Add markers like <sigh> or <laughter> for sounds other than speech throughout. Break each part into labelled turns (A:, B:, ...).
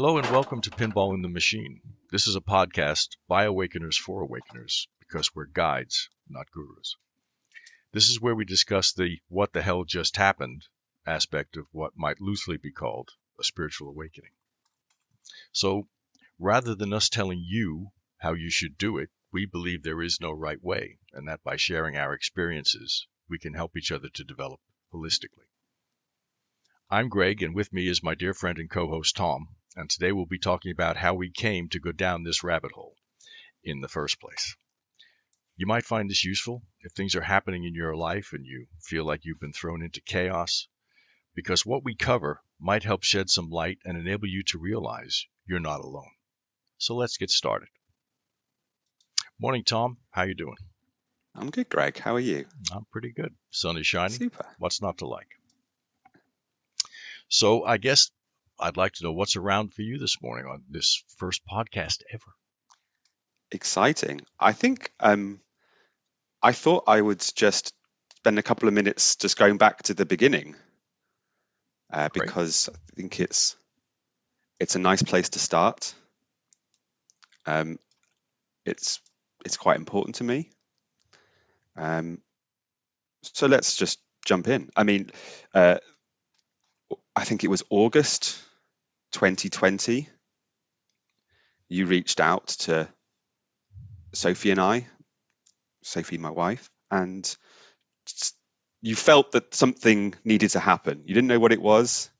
A: Hello and welcome to Pinball in the Machine. This is a podcast by Awakeners for Awakeners because we're guides, not gurus. This is where we discuss the what the hell just happened aspect of what might loosely be called a spiritual awakening. So rather than us telling you how you should do it, we believe there is no right way, and that by sharing our experiences, we can help each other to develop holistically. I'm Greg, and with me is my dear friend and co host Tom, and today we'll be talking about how we came to go down this rabbit hole in the first place. You might find this useful if things are happening in your life and you feel like you've been thrown into chaos, because what we cover might help shed some light and enable you to realize you're not alone. So let's get started. Morning, Tom. How you doing?
B: I'm good, Greg. How are you?
A: I'm pretty good. Sun is shining.
B: Super.
A: What's not to like? So I guess I'd like to know what's around for you this morning on this first podcast ever.
B: Exciting. I think um, I thought I would just spend a couple of minutes just going back to the beginning uh, because I think it's it's a nice place to start. Um, it's it's quite important to me. Um, so let's just jump in. I mean, uh, I think it was August 2020. You reached out to Sophie and I, Sophie, my wife, and you felt that something needed to happen. You didn't know what it was,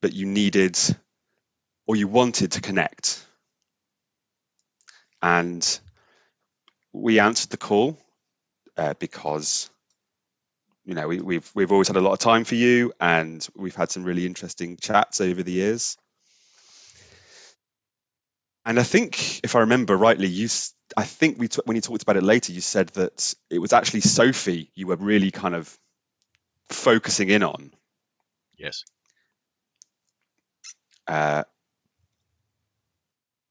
B: but you needed or you wanted to connect. And we answered the call uh, because you know we, we've we've always had a lot of time for you, and we've had some really interesting chats over the years. And I think, if I remember rightly, you I think we t- when you talked about it later, you said that it was actually Sophie you were really kind of focusing in on.
A: Yes.
B: Uh,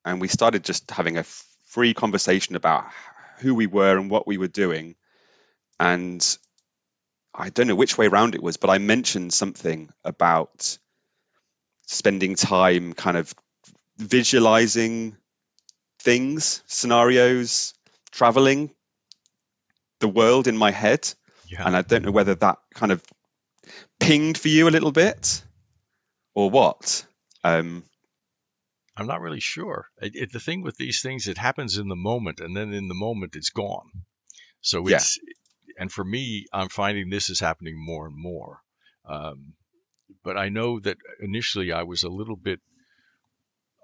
B: and we started just having a free conversation about who we were and what we were doing. And I don't know which way around it was, but I mentioned something about spending time kind of visualizing things, scenarios, traveling the world in my head. Yeah. And I don't know whether that kind of pinged for you a little bit or what. Um,
A: I'm not really sure. It, it, the thing with these things, it happens in the moment, and then in the moment, it's gone. So it's, yeah. And for me, I'm finding this is happening more and more. Um, but I know that initially I was a little bit,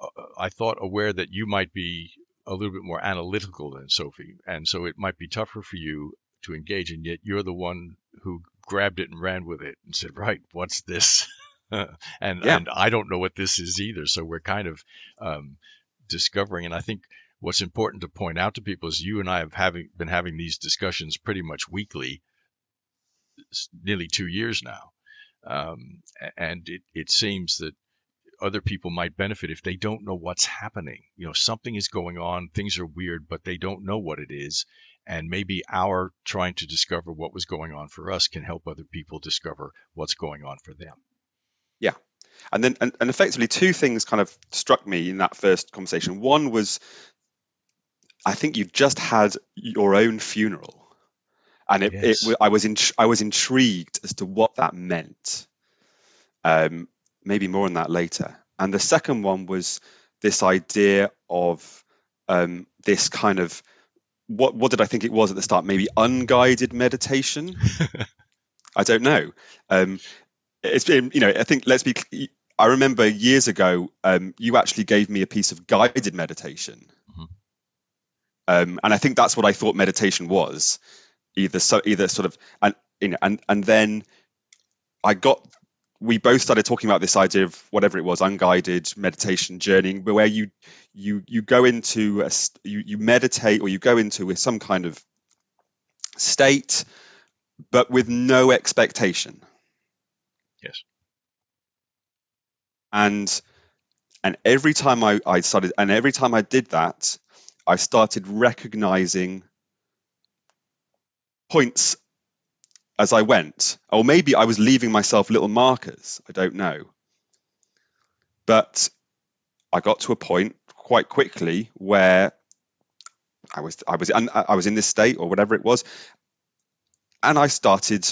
A: uh, I thought aware that you might be a little bit more analytical than Sophie, and so it might be tougher for you to engage, and yet you're the one who grabbed it and ran with it and said, "Right, what's this?" <laughs> and yeah. and I don't know what this is either. So we're kind of um, discovering. And I think what's important to point out to people is you and I have having been having these discussions pretty much weekly, nearly two years now, um, and it it seems that other people might benefit if they don't know what's happening. You know, something is going on, things are weird, but they don't know what it is. And maybe our trying to discover what was going on for us can help other people discover what's going on for them.
B: Yeah. And then, and, and effectively, two things kind of struck me in that first conversation. One was, I think you just had your own funeral, and it, yes. it I was in, I was intrigued as to what that meant. Um, maybe more on that later. And the second one was this idea of um, this kind of what what did I think it was at the start? Maybe unguided meditation. <laughs> I don't know. Um, it's been, you know, I think let's be. I remember years ago, um, you actually gave me a piece of guided meditation. Um, and I think that's what I thought meditation was, either so either sort of and you know, and and then I got. We both started talking about this idea of whatever it was, unguided meditation journeying, where you you you go into a you you meditate or you go into with some kind of state, but with no expectation
A: Yes.
B: And and every time I, I started and every time I did that, I started recognizing points as I went. Or maybe I was leaving myself little markers. I don't know. But I got to a point quite quickly where I was I was I was in this state or whatever it was, and I started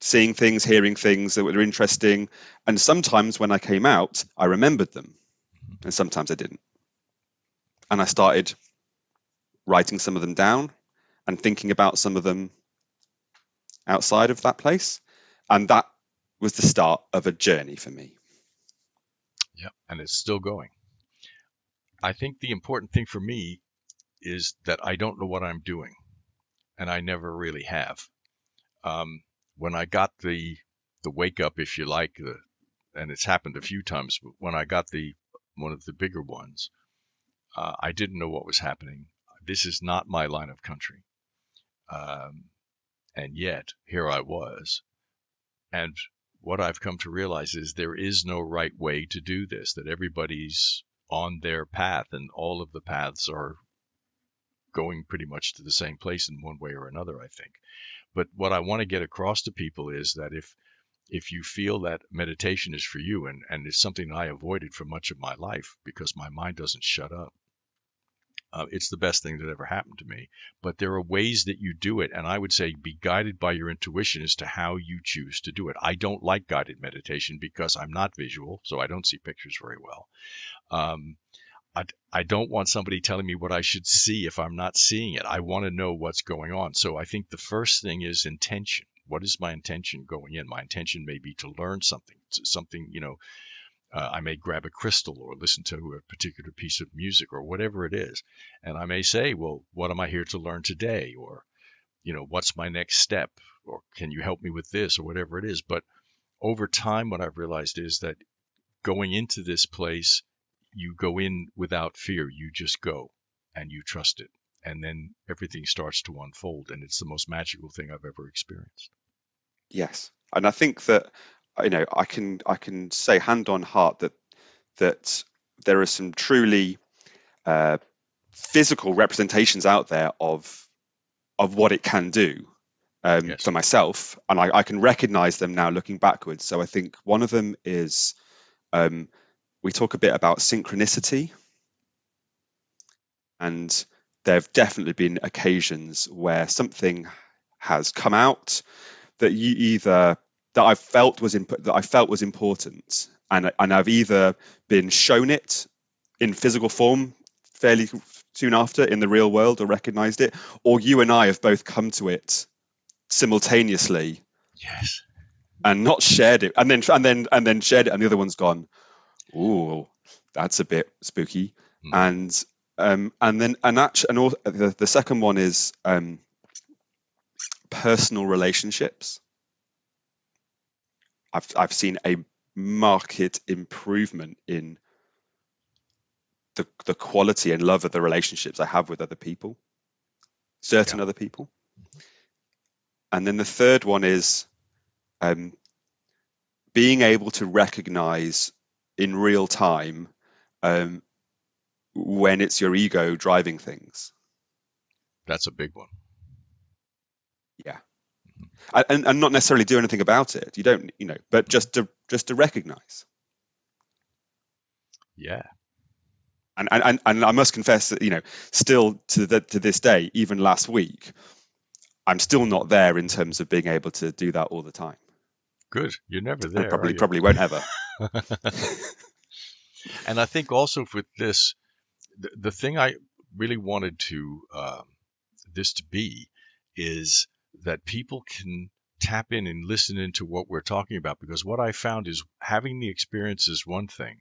B: seeing things, hearing things that were interesting, and sometimes when I came out, I remembered them, and sometimes I didn't. And I started writing some of them down and thinking about some of them outside of that place, and that was the start of a journey for me.
A: Yeah, and it's still going. I think the important thing for me is that I don't know what I'm doing, and I never really have. Um, when I got the the wake up, if you like, the, and it's happened a few times. But when I got the one of the bigger ones, uh, I didn't know what was happening. This is not my line of country, um, and yet here I was. And what I've come to realize is there is no right way to do this. That everybody's on their path, and all of the paths are going pretty much to the same place in one way or another. I think. But what I want to get across to people is that if if you feel that meditation is for you and, and it's something I avoided for much of my life because my mind doesn't shut up. Uh, it's the best thing that ever happened to me. But there are ways that you do it, and I would say be guided by your intuition as to how you choose to do it. I don't like guided meditation because I'm not visual, so I don't see pictures very well. Um, I, I don't want somebody telling me what I should see if I'm not seeing it. I want to know what's going on. So I think the first thing is intention. What is my intention going in? My intention may be to learn something, something, you know, uh, I may grab a crystal or listen to a particular piece of music or whatever it is. And I may say, well, what am I here to learn today? Or, you know, what's my next step? Or can you help me with this or whatever it is? But over time, what I've realized is that going into this place, you go in without fear. You just go and you trust it. And then everything starts to unfold. And it's the most magical thing I've ever experienced.
B: Yes. And I think that, you know, I can, I can say hand on heart that, that there are some truly uh, physical representations out there of, of what it can do. Um, yes. for myself, and I, I, can recognize them now looking backwards. So I think one of them is um, we talk a bit about synchronicity. And there have definitely been occasions where something has come out that you either that I felt was imp- that I felt was important, and and I've either been shown it in physical form fairly soon after in the real world or recognized it, or you and I have both come to it simultaneously.
A: Yes.
B: And not shared it, and then and then and then shared it, and the other one's gone ooh, that's a bit spooky. Mm. And um, and then and actually, and also, the, the second one is um, personal relationships. I've I've seen a market improvement in the the quality and love of the relationships I have with other people, certain yeah. other people. And then the third one is um, being able to recognize in real time um, when it's your ego driving things.
A: That's a big one.
B: Yeah. And, and not necessarily do anything about it. You don't, you know, but just to just to recognize.
A: Yeah.
B: And and, and I must confess that, you know, still to the, to this day, even last week, I'm still not there in terms of being able to do that all the time.
A: Good. You're never there.
B: probably probably won't ever. <laughs> <laughs>
A: and I think also with this, the, the thing I really wanted to um, this to be is that people can tap in and listen into what we're talking about because what I found is having the experience is one thing,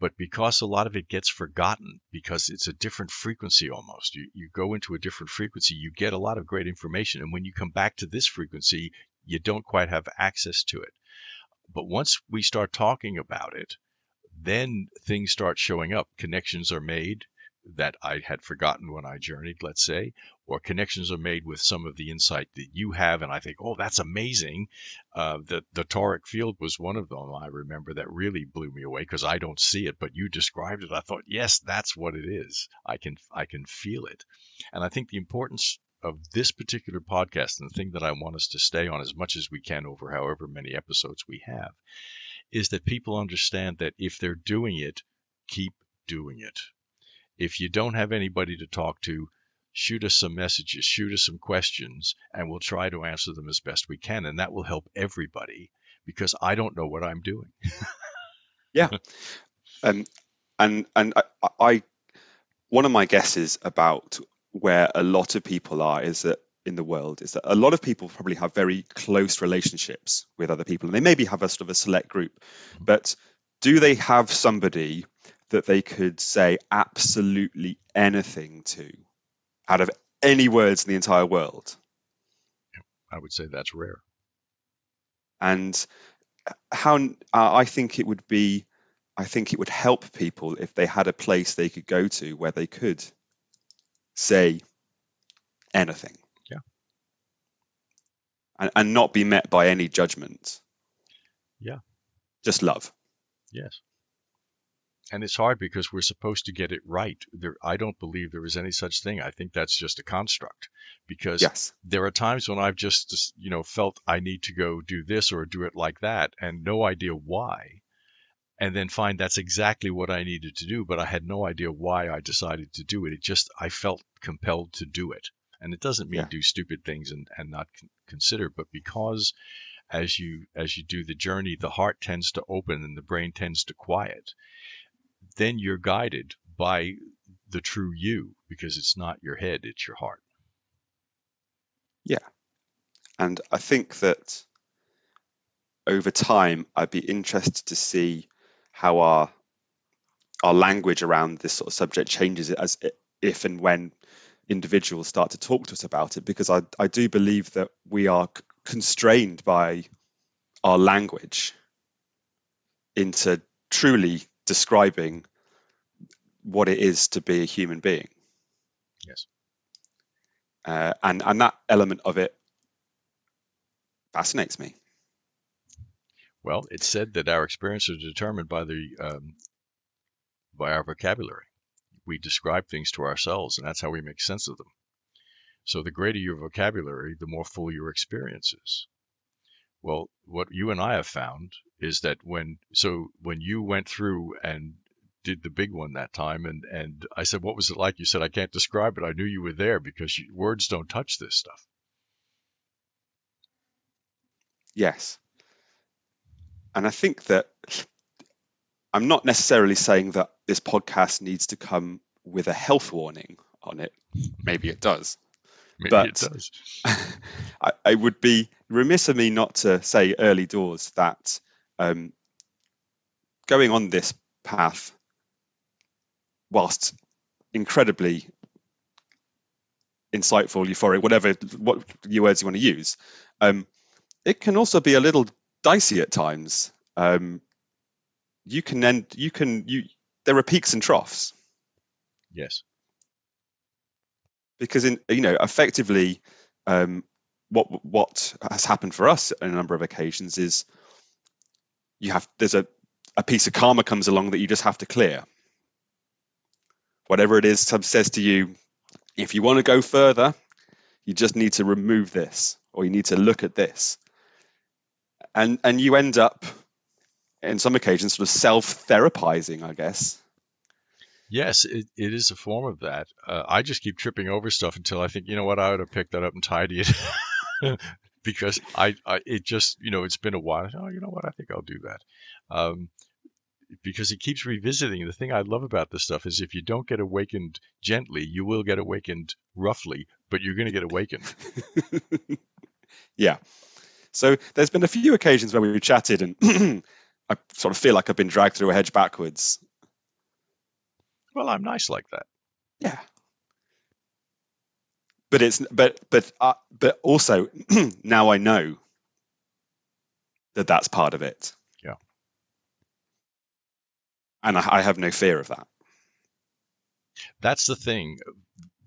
A: but because a lot of it gets forgotten because it's a different frequency almost you, you go into a different frequency you get a lot of great information and when you come back to this frequency you don't quite have access to it. But once we start talking about it, then things start showing up. Connections are made that I had forgotten when I journeyed, let's say, or connections are made with some of the insight that you have, and I think, oh, that's amazing. Uh, the the toric field was one of them. I remember that really blew me away because I don't see it, but you described it. I thought, yes, that's what it is. I can I can feel it, and I think the importance of this particular podcast and the thing that I want us to stay on as much as we can over however many episodes we have is that people understand that if they're doing it, keep doing it. If you don't have anybody to talk to, shoot us some messages, shoot us some questions, and we'll try to answer them as best we can. And that will help everybody because I don't know what I'm doing. <laughs>
B: yeah. Um, and and I, I, one of my guesses about where a lot of people are is that in the world is that a lot of people probably have very close relationships with other people and they maybe have a sort of a select group mm-hmm. but do they have somebody that they could say absolutely anything to out of any words in the entire world
A: i would say that's rare
B: and how uh, i think it would be i think it would help people if they had a place they could go to where they could say anything and, and not be met by any judgment.
A: Yeah.
B: Just love.
A: Yes. And it's hard because we're supposed to get it right. There, I don't believe there is any such thing. I think that's just a construct because
B: yes.
A: there are times when I've just, you know, felt I need to go do this or do it like that and no idea why. And then find that's exactly what I needed to do, but I had no idea why I decided to do it. It just, I felt compelled to do it. And it doesn't mean yeah. do stupid things and, and not con- consider, but because as you as you do the journey, the heart tends to open and the brain tends to quiet. Then you're guided by the true you because it's not your head, it's your heart.
B: Yeah. And I think that over time, I'd be interested to see how our our language around this sort of subject changes as if and when individuals start to talk to us about it because I, I do believe that we are constrained by our language into truly describing what it is to be a human being.
A: Yes.
B: Uh, and and that element of it fascinates me.
A: Well, it's said that our experience is determined by the um, by our vocabulary we describe things to ourselves, and that's how we make sense of them. So the greater your vocabulary, the more full your experience is. Well, what you and I have found is that when so when you went through and did the big one that time and and I said what was it like you said I can't describe it I knew you were there because you, words don't touch this stuff
B: yes and I think that I'm not necessarily saying that this podcast needs to come with a health warning on it. Maybe it does.
A: Maybe but it does. <laughs>
B: I, I, would be remiss of me not to say early doors that um, going on this path, whilst incredibly insightful, euphoric, whatever what words you want to use, um, it can also be a little dicey at times. Um, you can end you can you there are peaks and troughs
A: yes
B: because in you know effectively um, what what has happened for us on a number of occasions is you have there's a a piece of karma comes along that you just have to clear whatever it is says to you if you want to go further you just need to remove this or you need to look at this and and you end up in some occasions sort of self-therapizing, I guess.
A: Yes, it, it is a form of that. Uh, I just keep tripping over stuff until I think, you know what, I ought to pick that up and tidy it. <laughs> because I, I, it just, you know, it's been a while. Oh, you know what, I think I'll do that. Um, because it keeps revisiting. The thing I love about this stuff is if you don't get awakened gently, you will get awakened roughly, but you're going to get awakened. <laughs>
B: yeah. So there's been a few occasions where we've chatted and <clears throat> I sort of feel like I've been dragged through a hedge backwards.
A: Well, I'm nice like that.
B: Yeah. But it's but but uh, but also <clears throat> now I know that that's part of it.
A: Yeah.
B: And I, I have no fear of that.
A: That's the thing.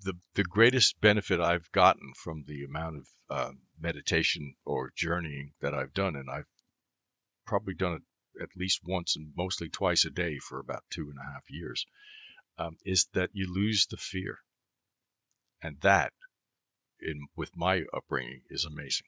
A: The the greatest benefit I've gotten from the amount of uh, meditation or journeying that I've done, and I've probably done it at least once and mostly twice a day for about two and a half years, um, is that you lose the fear. And that, in with my upbringing, is amazing.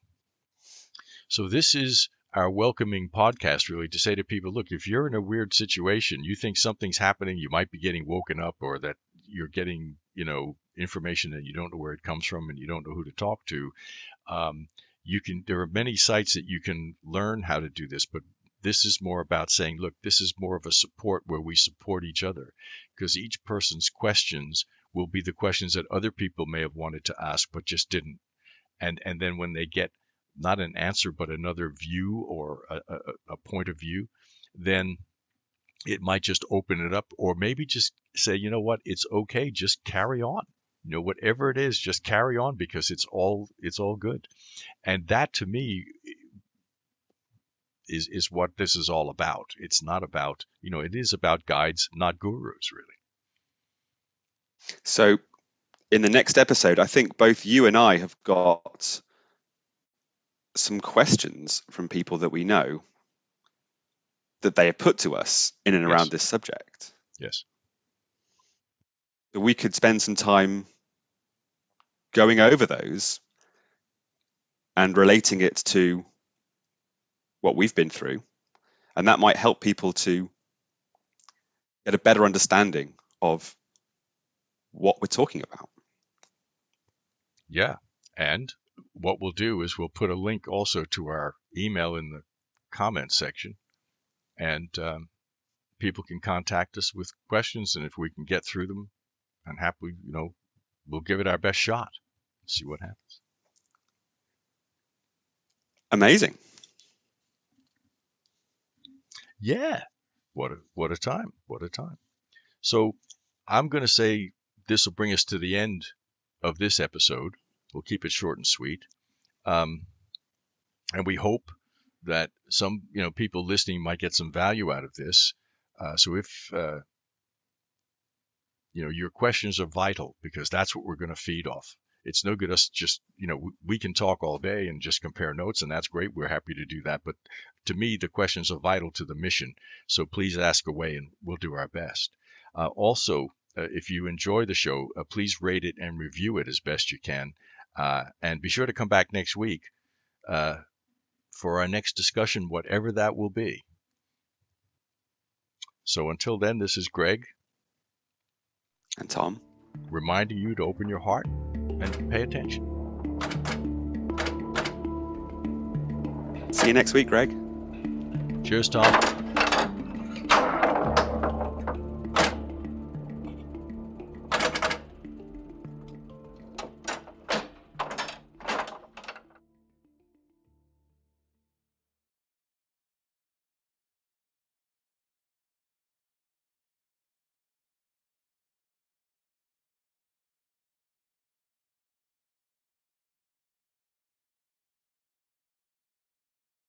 A: So this is our welcoming podcast really to say to people, look, if you're in a weird situation, you think something's happening, you might be getting woken up, or that you're getting, you know, information and you don't know where it comes from and you don't know who to talk to. Um, you can. There are many sites that you can learn how to do this, but this is more about saying, look, this is more of a support where we support each other, because each person's questions will be the questions that other people may have wanted to ask but just didn't. And and then when they get not an answer but another view or a, a, a point of view, then it might just open it up or maybe just say, you know what, it's okay, just carry on. You know, whatever it is, just carry on because it's all it's all good. And that to me is is what this is all about. It's not about, you know, it is about guides, not gurus really.
B: So in the next episode, I think both you and I have got some questions from people that we know that they have put to us in and around yes. this subject.
A: Yes.
B: That We could spend some time going over those and relating it to what we've been through. And that might help people to get a better understanding of what we're talking about.
A: Yeah. And what we'll do is we'll put a link also to our email in the comment section. And um, people can contact us with questions. And if we can get through them, and happily, you know, we'll give it our best shot. See what happens.
B: Amazing.
A: Yeah. What a what a time. What a time. So I'm going to say this will bring us to the end of this episode. We'll keep it short and sweet. Um, and we hope that some, you know, people listening might get some value out of this. Uh, so if, uh, you know, your questions are vital because that's what we're going to feed off. It's no good us just, you know, we can talk all day and just compare notes, and that's great. We're happy to do that. But to me, the questions are vital to the mission. So please ask away, and we'll do our best. Uh, also, uh, if you enjoy the show, uh, please rate it and review it as best you can. Uh, and be sure to come back next week uh, for our next discussion, whatever that will be. So until then, this is Greg.
B: And Tom.
A: Reminding you to open your heart and pay attention.
B: See you next week, Greg.
A: Cheers, Tom.